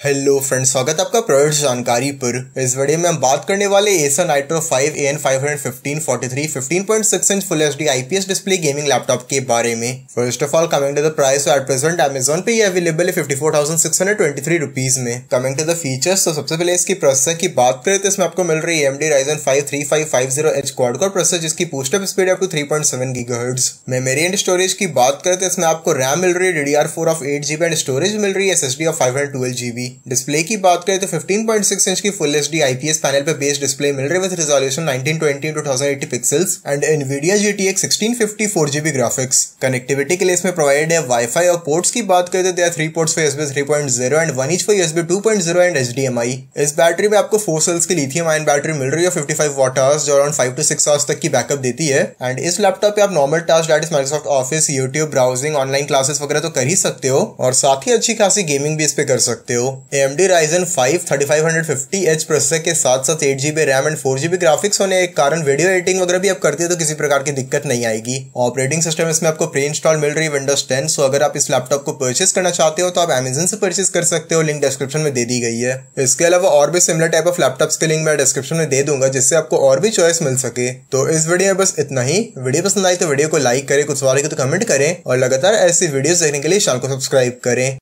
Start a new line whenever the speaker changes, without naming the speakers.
Hello friends स्वागत है आपका प्रोडक्ट जानकारी पर। इस वीडियो में हम बात करने वाले Acer Nitro 5 N 515 43 15.6 inch full HD IPS display gaming laptop के बारे में। First of all coming to the price at present Amazon पे ये अवेलेबल है fifty four thousand hundred twenty three rupees में। कमिंग टू द फीचर्स तो सबसे पहले इसकी प्रोसेसर की बात करें तो इसमें आपको मिल रही है MD Ryzen five three five five zero H quad core processor जिसकी boost up speed up to three point seven gigahertz memory and storage की बात करें तो इसमें आपको रैम मिल रही है D R four of eight GB and storage मिल रही है S S D of five hundred twelve GB display की बात करें तो 15.6 इंच की फुल एचडी आईपीएस पैनल पे बेस्ड डिस्प्ले मिल रही with resolution 1920 2080 pixels and Nvidia GTX 1650 4GB graphics connectivity के लिए इसमें प्रोवाइड है वाईफाई और पोर्ट्स की बात करें तो there three ports for USB 3.0 and one each for USB 2.0 and HDMI इस बैटरी में आपको फोर सेल्स की लिथियम आयन बैटरी मिल रही है 55 वॉट आवर्स जो अराउंड 5 टू 6 आवर्स तक की बैकअप देती है. एंड इस लैपटॉप पे आप normal task that is Microsoft office YouTube browsing online classes वगैरह तो कर ही सकते हो और साथ ही अच्छी खासी गेमिंग भी इस पे कर सकते हो. MD Ryzen 5 3500 fifty H processor के साथ साथ eight GB RAM and four GB graphics होने के कारण वीडियो एडिटिंग वगैरह भी आप करते हो तो किसी प्रकार की दिक्कत नहीं आएगी। ऑपरेटिंग सिस्टम इसमें आपको प्री इंस्टॉल मिल रही है विंडोज़ टेन सो अगर आप इस लैपटॉप को परचेस करना चाहते हो तो आप अमेजन से परचेस कर सकते हो लिंक डिस्क्रिप्शन में दे दी गई है। इसके अलावा और भी सिमिलर टाइप ऑफ़ लैपटॉप्स के लिंक मैं डिस्क्रिप्शन में दे दूँगा, जिससे आपको और भी चॉइस मिल सके। तो इस वीडियो में बस इतना ही। वीडियो पसंद आई तो वीडियो को लाइक करें, कुछ सवाल तो कमेंट करें और लगातार ऐसी वीडियो देखने के लिए चैनल को सब्सक्राइब करें।